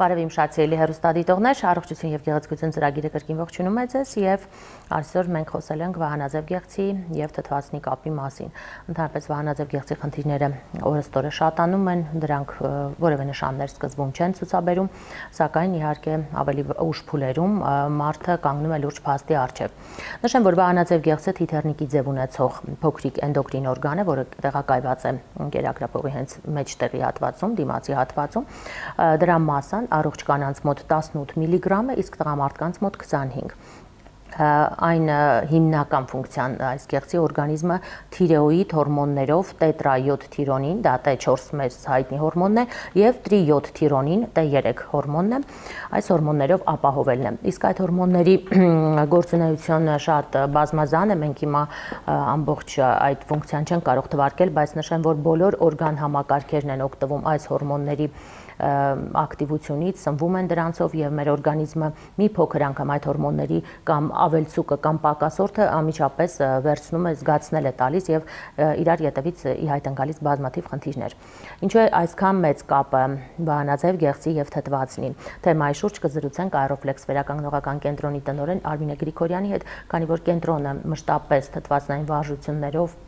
Բարև իմ շատ սիրելի հերոստադիտողներ, առողջություն եւ գեղեցկություն ծրագիրը կրկին ողջունում է ձեզ եւ այսօր մենք խոսել ենք Վահանաձև գեղձի եւ թթվածնի կապի մասին։ Ընդհանրապես Վահանաձև գեղձի խնդիրները օրստորը շատանում են, դրանք որևէ նշաններ սկզբում չեն ցուցաբերում, սակայն իհարկե ավելի ուշ փուլերում մարդը կանգնում է լուրջ փաստի առջև։ Նշեմ, որ Վահանաձև գեղձը թիթեռնիկի ձև ունեցող փոքրիկ էնդոկրին օրգան է, որը տեղակայված է կերակրապողի հենց մեջտեղի հատվածում, դիմացի հատվածում։ Դրա մասան առողջ կանանց մոտ 18 միլիգրամ է, իսկ տղամարդկանց մոտ 25 այն հիմնական ֆունկցիան այս կեղծի օրգանիզմը թիրեոիդ հորմոններով տետրայոդ թիրոնին, դա T4 մեծ հայտնի հորմոնն է, եւ տրիյոդ թիրոնին, T3 հորմոնն է, այս հորմոններով ապահովելն է։ Իսկ այդ հորմոնների գործունեությունը շատ բազմազան է, մենք հիմա ամբողջ այդ ֆունկցիան չեն կարող թվարկել, բայց նշեմ, որ բոլոր օրգան համակարգերն են օգտվում այս հորմոնների ակտիվությունից, սնվում են դրանցով եւ մեր օրգանիզմը մի փոքր անգամ այդ հորմոնների կամ ավելցուկը կամ պակասորթը անմիջապես վերցնում է, զգացնել է տալիս եւ իրար յետևից ի հայտ են գալիս բազմաթիվ խնդիրներ։ Ինչու է այսքան մեծ կապը բանաձև գեղձի եւ թթվածնի։ Թեմայի շուրջ կզրուցենք Aeroflex վերականգնողական կենտրոնի տնօրեն Արմինե Գրիգորյանի հետ, քանի որ կենտրոնը մշտապես թթվածնային վարժություններով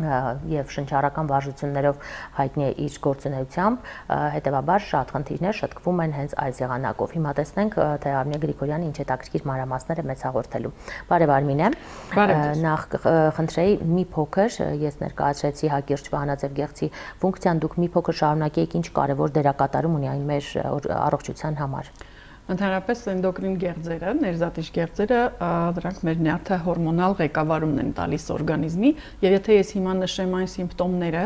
եւ շնչառական վարժություններով հայտնի է իր գործունեությամբ, հետեւաբար շատ խնդիրներ շտկվում են հենց այս եղանակով։ Հիմա տեսնենք թե Արմինե Գրիգորյանը ինչ հետաքրքիր մանրամասներ է մեծ հաղորդելու։ Բարև Արմինե։ Նախ խնդրեի մի փոքր ես ներկայացրեցի հակիրճ վահանաձև գեղցի ֆունկցիան դուք մի փոքր շարունակեք ինչ կարևոր դերակատարում ունի այն մեր առողջության համար։ Ընդհանրապես էնդոկրին գեղձերը, ներզատիչ գեղձերը, դրանք մեր նյարդը հորմոնալ ղեկավարումն են տալիս օրգանիզմի, եւ եթե ես հիմա նշեմ այն սիմպտոմները,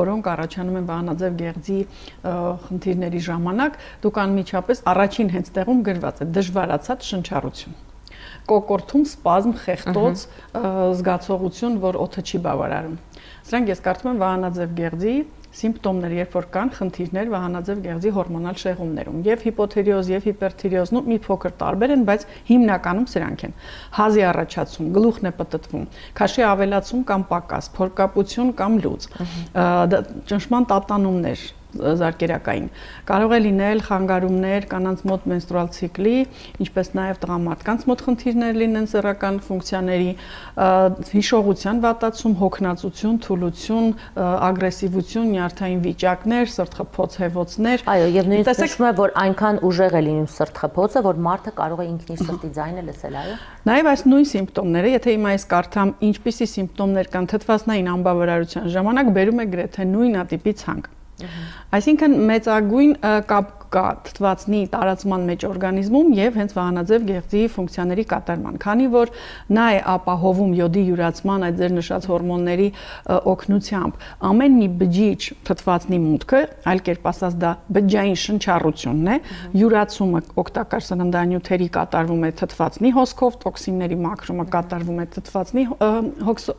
որոնք առաջանում են վահանաձև գեղձի խնդիրների ժամանակ, դուք անմիջապես առաջին հենց տեղում գրված է դժվարացած շնչառություն կոկորթում սպազմ, խեղտոց, զգացողություն, որ օդը չի բավարարում։ Սրանք ես կարծում եմ վահանաձև գեղձի սիմպտոմներ, երբ որ կան խնդիրներ վահանաձև գեղձի հորմոնալ շեղումներում, եւ հիպոթիրեոզ եւ հիպերթիրեոզն ու մի փոքր տարբեր են, բայց հիմնականում սրանք են։ Հազի առաջացում, գլուխն է պտտվում, քաշի ավելացում կամ պակաս, փորկապություն կամ լուծ, ճնշման տատանումներ, զարկերակային։ Կարող է լինել խանգարումներ կանանց մոտ մենստրուալ ցիկլի, ինչպես նաև տղամարդկանց մոտ խնդիրներ լինեն սեռական ֆունկցիաների, հիշողության վատացում, հոգնածություն, թուլություն, ագրեսիվություն, նյարդային վիճակներ, սրտխփոց հեվոցներ։ Այո, եւ նույնիսկ տեսնում է, որ այնքան ուժեղ է լինում սրտխփոցը, որ մարդը կարող է ինքն իր սրտի ձայնը լսել, այո։ Նաև այս նույն սիմպտոմները, եթե հիմա այս կարդամ, ինչպիսի սիմպտոմներ կան թթվասնային անբավարարության ժամանակ, բերում է գրեթե նույն ատիպի ցանկ։ Այսինքն մեծագույն կապ կա թթվածնի տարածման մեջ օրգանիզմում եւ հենց վահանաձև գեղձի ֆունկցիաների կատարման, քանի որ նա է ապահովում յոդի յուրացման այդ ձեր նշած հորմոնների օգնությամբ ամեն մի բջիջ թթվածնի մուտքը, այլ կերպ ասած դա բջջային շնչառությունն է, յուրացումը օգտակար սննդանյութերի կատարվում է թթվածնի հոսքով, տոքսինների մաքրումը կատարվում է թթվածնի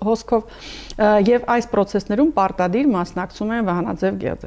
հոսքով եւ այս process-ներում պարտադիր մասնակցում են վահանաձև գեղձը։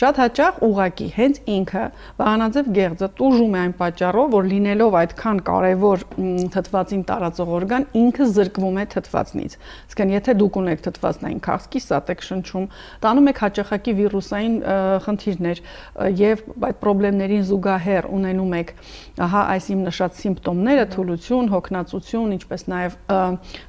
Շատ հաճախ ուղակի հենց ինքը վահանաձև գեղձը տուժում է այն պատճառով, որ լինելով այդքան կարևոր թթվածին տարածող օրգան, ինքը զրկվում է թթվածնից։ Իսկն եթե դուք ունեք թթվածնային քաղցկի, սատ եք շնչում, տանում եք հաճախակի վիրուսային խնդիրներ եւ այդ խնդիրներին զուգահեռ ունենում եք ահա այս իմ նշած սիմպտոմները՝ թուլություն, հոգնածություն, ինչպես նաեւ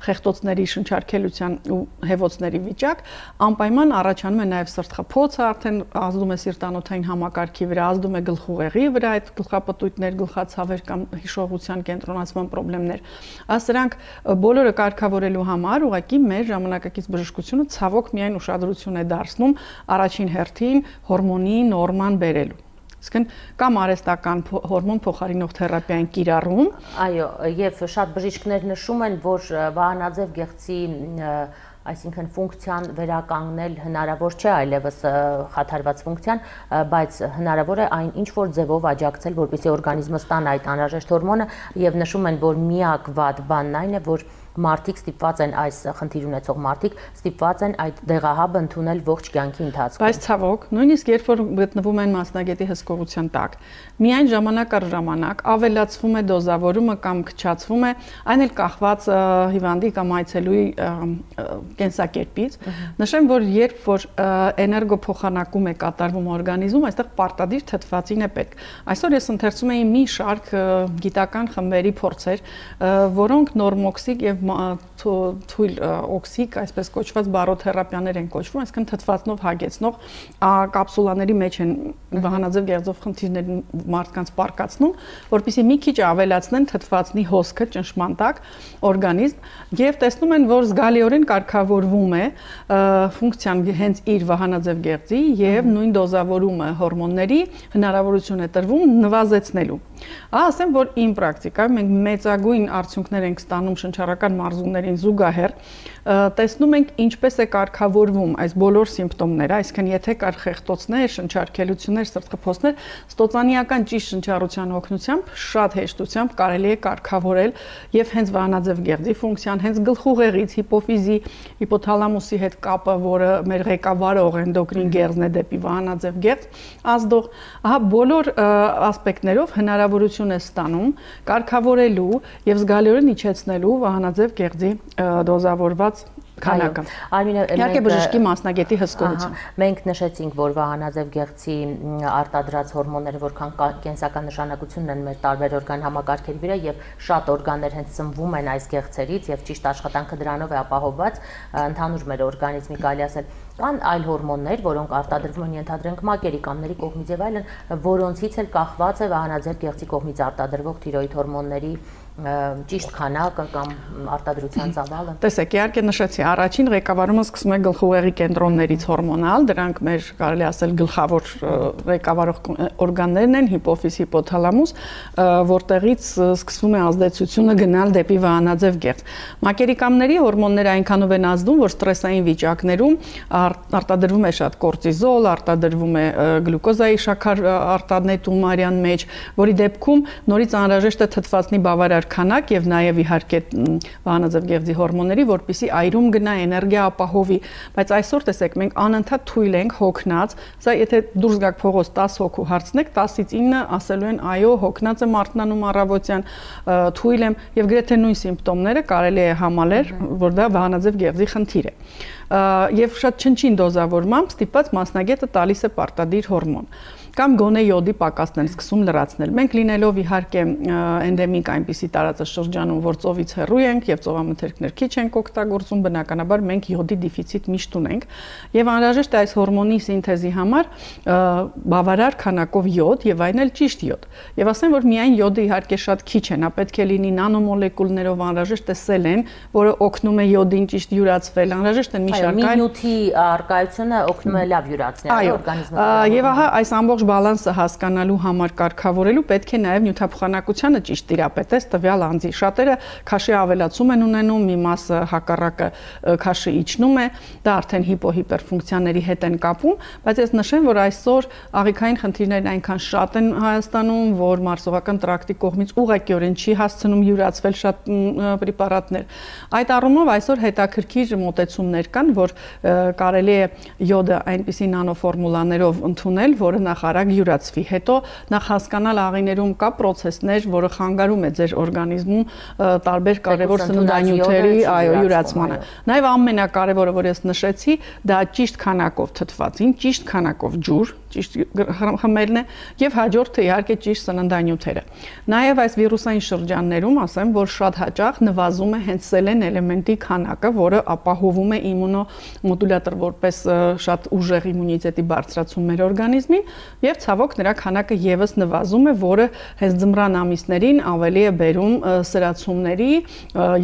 խեղտոցների շնչարկելության ու հեվոցների վիճակ, անպայման առաջանում է նաեւ սրտխփոցը արդեն ազդում է սիրտանոթային համակարգի վրա, ազդում է գլխուղեղի վրա այդ գլխապտույտներ, գլխացավեր կամ հիշողության կենտրոնացման խնդիրներ։ Ահա սրանք բոլորը կարգավորելու համար ուղղակի մեր ժամանակակից բժշկությունը ցավոք միայն ուշադրություն է դարձնում առաջին հերթին հորմոնի նորման բերելու Իսկն կամ արեստական հորմոն փոխարինող թերապիային կիրառում։ Այո, եւ շատ բժիշկներ նշում են, որ վահանաձև գեղձի այսինքն ֆունկցիան վերականգնել հնարավոր չէ այլևս խաթարված ֆունկցիան, բայց հնարավոր է այն ինչ որ ձևով աջակցել, որպեսզի օրգանիզմը ստանա այդ անհրաժեշտ հորմոնը եւ նշում են, որ միակ վատ բանն այն է, որ մարդիկ ստիպված են այս խնդիր ունեցող մարդիկ ստիպված են այդ դեղահաբը ընդունել ողջ կյանքի ընթացքում։ Բայց ցավոք, նույնիսկ երբ որ գտնվում են մասնագետի հսկողության տակ, միայն ժամանակ առ ժամանակ ավելացվում է դոզավորումը կամ քչացվում է, այն էլ կախված հիվանդի կամ այցելուի կենսակերպից։ Նշեմ, որ երբ որ էներգոփոխանակում է կատարվում օրգանիզմում, այստեղ պարտադիր թթվածին է պետք։ Այսօր ես ընթերցում էի մի շարք գիտական խմբերի փորձեր, որոնք նորմոքսիկ եւ թույլ օքսիկ, այսպես կոչված բարոթերապիաներ են կոչվում, այսինքն թթվածնով հագեցնող կապսուլաների մեջ են վահանաձև գեղձով խնդիրներ մարդկանց պարկացնում, որpիսի մի քիչ ավելացնեն թթվածնի հոսքը ճնշման տակ օրգանիզմ եւ տեսնում են, որ զգալիորեն կարգավորվում է ֆունկցիան հենց իր վահանաձև գեղձի եւ նույն դոզավորումը հորմոնների հնարավորություն է տրվում նվազեցնելու։ Ահա ասեմ, որ իմ պրակտիկայում մենք մեծագույն արդյունքներ ենք ստանում շնչառական մարզումներին զուգահեռ, տեսնում ենք ինչպես է կարգավորվում այս բոլոր սիմպտոմները, այսինքն եթե կար խեղտոցներ, շնչառքելություններ, սրտխփոցներ, ստոծանիական ճիշտ շնչառության օգնությամբ շատ հեշտությամբ կարելի է կարգավորել եւ հենց վահանաձև գեղձի ֆունկցիան, հենց գլխուղեղից հիպոֆիզի, հիպոթալամուսի հետ կապը, որը մեր ղեկավարող էնդոկրին գեղձն է դեպի վահանաձև գեղձ, ազդող, ահա բոլոր ասպեկտներով հնարավորություն է ստանում կարգավորելու եւ զգալիորեն իջեցնելու վահանաձև գեղձի դոզավորված ստացված քանակը։ Արմինե, իհարկե բժշկի մասնագետի հսկողություն։ Մենք նշեցինք, որ վահանաձև գեղձի արտադրած հորմոնները որքան կենսական նշանակություն ունեն մեր տարբեր օրգան համակարգերի վրա եւ շատ օրգաններ հենց սնվում են այս գեղձերից եւ ճիշտ աշխատանքը դրանով է ապահովված ընդհանուր մեր օրգանիզմի կարելի ասել կան այլ հորմոններ, որոնք արտադրվում են ենթադրենք մակերի կամների կողմից եւ այլն, որոնցից էլ կախված է վահանաձև գեղձի կողմից արտադրվող թիրոիդ հորմոնների ճիշտ քանակը կամ արտադրության ծավալը։ Տեսեք, իհարկե նշեցի, առաջին ղեկավարումը սկսում է գլխուղեղի կենտրոններից հորմոնալ, դրանք մեր կարելի ասել գլխավոր ղեկավարող օրգաններն են, հիպոֆիզ, հիպոթալամուս, որտեղից սկսվում է ազդեցությունը գնալ դեպի վահանաձև գեղձ։ Մակերիկամների հորմոնները այնքանով են ազդում, որ ստրեսային վիճակներում արտադրվում է շատ կորտիզոլ, արտադրվում է գլյուկոզայի շաքար արտանետում արյան մեջ, որի դեպքում նորից անհրաժեշտ է թթվածնի բավարար քանակ եւ նաեւ իհարկե վահանաձև գեղձի հորմոնների, որpիսի այրում գնա էներգիա ապահովի, բայց այսօր տեսեք մենք անընդհատ թույլ ենք հոգնած, սա եթե դուրս գաք փողոց 10 հոգու հարցնեք, 10-ից 9 ասելու են այո, հոգնած եմ արթնանում առավոտյան, թույլ եմ եւ գրեթե նույն սիմպտոմները կարելի է համալեր, որ դա վահանաձև գեղձի խնդիր է եւ շատ չնչին դոզավորմամբ ստիպված մասնագետը տալիս է պարտադիր հորմոն կամ գոնե յոդի պակասն են սկսում լրացնել։ Մենք լինելով իհարկե էնդեմիկ այնպիսի տարածաշրջանում, որ ծովից հեռու ենք եւ ծովամթերքներ քիչ ենք օգտագործում, բնականաբար մենք յոդի դեֆիցիտ միշտ ունենք եւ անհրաժեշտ է այս հորմոնի սինթեզի համար բավարար քանակով յոդ եւ այն էլ ճիշտ յոդ։ Եվ ասեմ, որ միայն յոդը իհարկե շատ քիչ է, նա պետք է լինի նանոմոլեկուլներով անհրաժեշտ է սելեն, որը օգնում է յոդին ճիշտ յուրացվել, անհրաժեշտ են մի շարք այլ նյութի արկայությունը օգնում է լավ յուրացնել օրգանիզմը։ Եվ ահա այս ամբողջ առողջ բալանսը հասկանալու համար կարգավորելու պետք է նաև նյութափոխանակությանը ճիշտ տիրապետես տվյալ անձի։ Շատերը քաշի ավելացում են ունենում, մի մասը հակառակը քաշը իջնում է, դա արդեն հիպոհիպերֆունկցիաների հետ են կապում, բայց ես նշեմ, որ այսօր աղիքային խնդիրներն այնքան շատ են Հայաստանում, որ մարսողական տրակտի կողմից ուղղակիորեն չի հասցնում յուրացվել շատ պրեպարատներ։ Այդ առումով այսօր հետաքրքիր մոտեցումներ կան, որ կարելի է յոդը այնպիսի նանոֆորմուլաներով ընդունել, որը նախ արագ յուրացվի։ Հետո նախ հասկանալ աղիներում կա process-ներ, որը խանգարում է ձեր օրգանիզմում տարբեր կարևոր սննդանյութերի այո յուրացմանը։ Նաև ամենակարևորը, որ ես նշեցի, դա ճիշտ քանակով թթվածին, ճիշտ քանակով ջուր, ճիշտ խմելն է եւ հաջորդը իհարկե ճիշտ սննդանյութերը։ Նաեւ այս վիրուսային շրջաններում ասեմ, որ շատ հաճախ նվազում է հենց սելեն էլեմենտի քանակը, որը ապահովում է իմունոմոդուլյատոր որպես շատ ուժեղ իմունիտետի բարձրացում մեր օրգանիզմին եւ ցավոք նրա քանակը եւս նվազում է, որը հենց ձմռան ամիսներին ավելի է բերում սրացումների,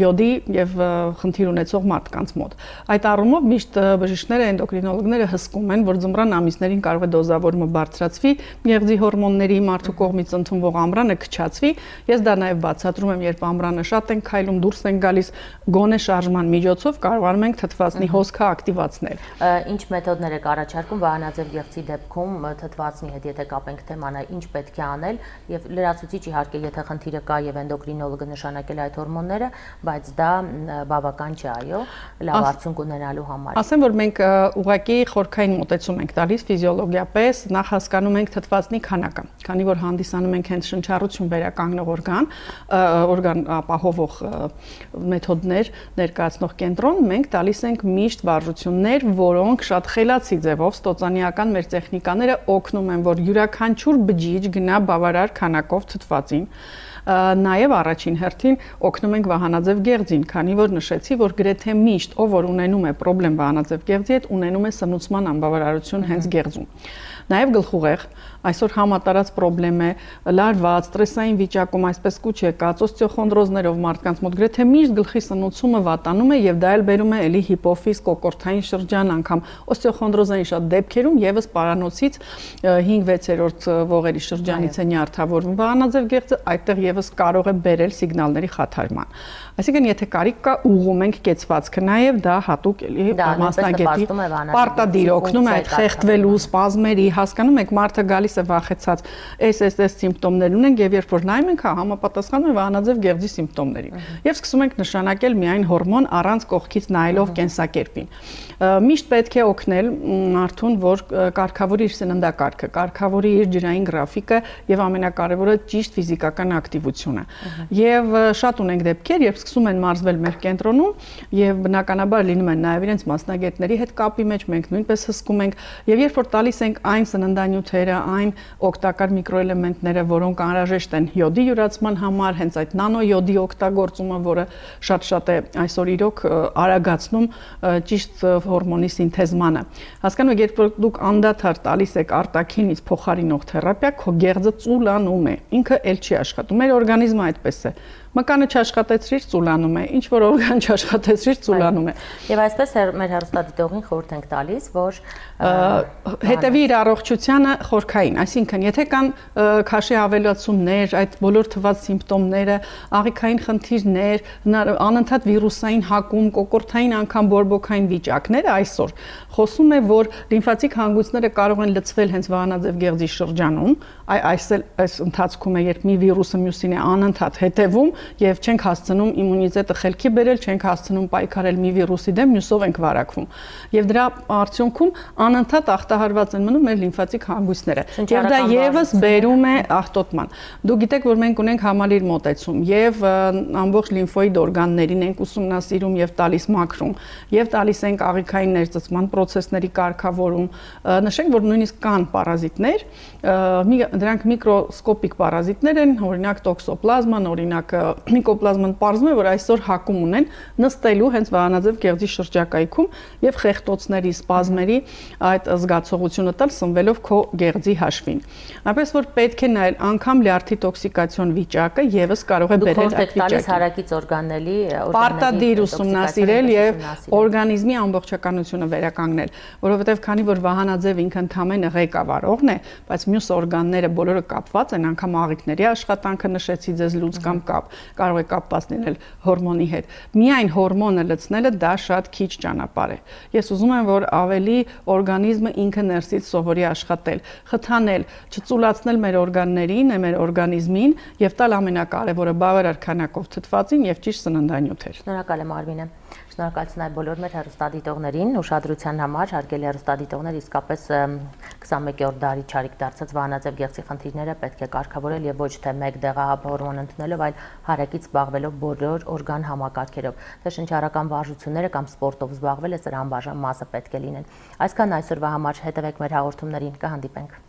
յոդի եւ խնդիր ունեցող մարդկանց մոտ։ Այդ առումով միշտ բժիշկները, էնդոկրինոլոգները հսկում են, որ ձմռան ամիսներին կարող է դոզավորումը բարձրացվի, մեղձի հորմոնների մարդու կողմից ընդունվող ամրանը քչացվի։ Ես դա նաեւ բացատրում եմ, երբ ամրանը շատ են քայլում, դուրս են գալիս, գոնե շարժման միջոցով կարողանում ենք թթվածնի հոսքը ակտիվացնել։ Ինչ մեթոդներ եք առաջարկում վահանաձև գեղձի դեպքում թթվածնի թթվածնի հետ եթե կապենք թեմանա, ինչ պետք է անել եւ լրացուցիչ իհարկե եթե խնդիրը կա եւ էնդոկրինոլոգը նշանակել այդ հորմոնները, բայց դա բավական չէ, այո, լավ արդյունք ունենալու համար։ Ասեմ, որ մենք ուղակի խորքային մոտեցում ենք տալիս ֆիզիոլոգիապես, նախ հասկանում ենք թթվածնի քանակը, քանի որ հանդիսանում ենք հենց շնչառություն վերականգնող օրգան, օրգան ապահովող մեթոդներ ներկայացնող կենտրոն, մենք տալիս ենք միշտ վարժություններ, որոնք շատ խելացի ձևով ստոծանիական մեր տեխնիկաները օգնում են, որ յուրաքանչյուր բջիջ գնա բավարար քանակով թթվածին նաև առաջին հերթին օգնում ենք վահանաձև գեղձին, քանի որ նշեցի, որ գրեթե միշտ ով որ ունենում է խնդրեմ վահանաձև գեղձի հետ, ունենում է սնուցման անբավարարություն հենց գեղձում։ Նաև գլխուղեղ, այսօր համատարած խնդրեմ է լարված, ստրեսային վիճակում, այսպես կուչ եկած օստեոխոնդրոզներով մարդկանց մոտ գրեթե միշտ գլխի սնուցումը վատանում է եւ դա էլ բերում է էլի հիպոֆիզ կոկորթային շրջան անգամ օստեոխոնդրոզային շատ դեպքերում եւս պարանոցից 5-6-րդ ողերի շրջանից է նյարդավորվում վահանաձև գեղձը, այդտեղ եւս կարող է բերել սիգնալների խաթարման։ Այսինքն եթե կարիք կա ուղում ենք կեցվածքը նաև դա հատուկ էլի մասնագետի պարտադիր օգնում է այդ խեղդվելու սպազմերի, հասկանում եք մարդը գալիս է վախեցած, SSS սիմպտոմներ ունենք եւ երբ որ նայում ենք, հա համապատասխանում է վահանաձև գեղձի սիմպտոմներին։ Եվ սկսում ենք նշանակել միայն հորմոն առանց կողքից նայելով կենսակերպին։ Միշտ պետք է օգնել մարդուն, որ կարգավորի իր սննդակարգը, կարգավորի իր ջրային գրաֆիկը եւ ամենակարևորը ճիշտ ֆիզիկական ակտիվությունը։ Եվ շատ ունենք դեպքեր, երբ սկսում են մարզվել մեր կենտրոնում եւ բնականաբար լինում են նաեւ իրենց մասնագետների հետ կապի մեջ, մենք նույնպես հսկում ենք եւ երբ որ տալիս ենք այն սննդանյութերը, այն օգտակար միկրոէլեմենտները, որոնք անհրաժեշտ են յոդի յուրացման համար, հենց այդ նանոյոդի օգտագործումը, որը շատ-շատ է այսօր իրոք արագացնում ճիշտ հորմոնի սինթեզմանը։ Հասկանում եք, երբ որ դուք անդադար տալիս եք արտաքինից փոխարինող թերապիա, քո գեղձը ծուլանում է։ Ինքը ել չի աշխատում։ Մեր օրգանիզմը այդպես է մկանը չաշխատեցրիր ծուլանում է, ինչ որ օրգան չաշխատեցրիր ծուլանում է։ Եվ այսպես մեր հերոստատիտողին խորհուրդ ենք տալիս, որ հետևի իր առողջությանը խորքային, այսինքն եթե կան քաշի ավելացումներ, այդ բոլոր թված սիմպտոմները, աղիքային խնդիրներ, անընդհատ վիրուսային հակում, կոկորթային անգամ բորբոքային վիճակները այսօր խոսում է, որ լիմֆատիկ հանգույցները կարող են լցվել հենց վահանաձև գեղձի շրջանում, այ այս այս ընթացքում է, երբ մի վիրուսը մյուսին է անընդհատ հետևում եւ չենք հասցնում իմունիտետը խելքի բերել, չենք հասցնում պայքարել մի վիրուսի դեմ, մյուսով ենք վարակվում։ Եվ դրա արդյունքում անընդհատ ախտահարված են մնում մեր լիմֆատիկ հանգույցները։ Եվ դա եւս բերում է ախտոտման։ Դու գիտեք, որ մենք ունենք համալիր մոտեցում եւ ամբողջ լիմֆոիդ օրգաններին ենք ուսումնասիրում եւ տալիս մաքրում եւ տալիս ենք աղիքային ներծծման process-ների կարգավորում։ Նշենք, որ նույնիսկ կան պարազիտներ, դրանք միկրոսկոպիկ պարազիտներ են, օրինակ տոքսոպլազման, օրինակ միկոպլազման պարզվում է, որ այսօր հակում ունեն նստելու հենց վահանաձև գեղձի շրջակայքում եւ խեղտոցների, սպազմերի այդ զգացողությունը տալ սնվելով քո գեղձի հաշվին։ Այնպես որ պետք է նայել անգամ լյարդի տոքսիկացիոն վիճակը եւս կարող է բերել այդ վիճակի։ հարակից օրգանների պարտադիր ուսումնասիրել եւ օրգանիզմի ամբողջականությունը վերականգնել, որովհետեւ քանի որ վահանաձև ինքը ընդամենը ղեկավարողն է, բայց մյուս օրգանները բոլորը կապված են, անգամ աղիքների աշխատանքը նշեցի ձեզ լուծ կամ կապ, կարող է կապված լինել հորմոնի հետ։ Միայն հորմոնը լցնելը դա շատ քիչ ճանապարհ է։ Ես ուզում եմ, որ ավելի օրգանիզմը ինքը ներսից սովորի աշխատել, խթանել, չծուլացնել մեր օրգաններին, մեր օրգանիզմին եւ տալ ամենակարևորը բավարար քանակով թթվածին եւ ճիշտ սննդանյութեր։ Շնորհակալ եմ Արմինե։ Շնորհակալություն այ բոլոր մեր հեռուստադիտողներին ուշադրության համար, հարգելի հեռուստադիտողներ, իսկապես 21-րդ դարի ճարիք դարձած վանաձև գեղձի խնդիրները պետք է կարգավորել եւ ոչ թե մեկ դեղահապ հորմոն ընդունելով, այլ հարակից զբաղվելով բոլոր օրգան համակարգերով։ Թե շնչառական վարժությունները կամ սպորտով զբաղվելը սրա անբաժան մասը պետք է լինեն։ Այսքան այսօրվա համար հետևեք մեր հաղորդումներին, կհանդիպենք։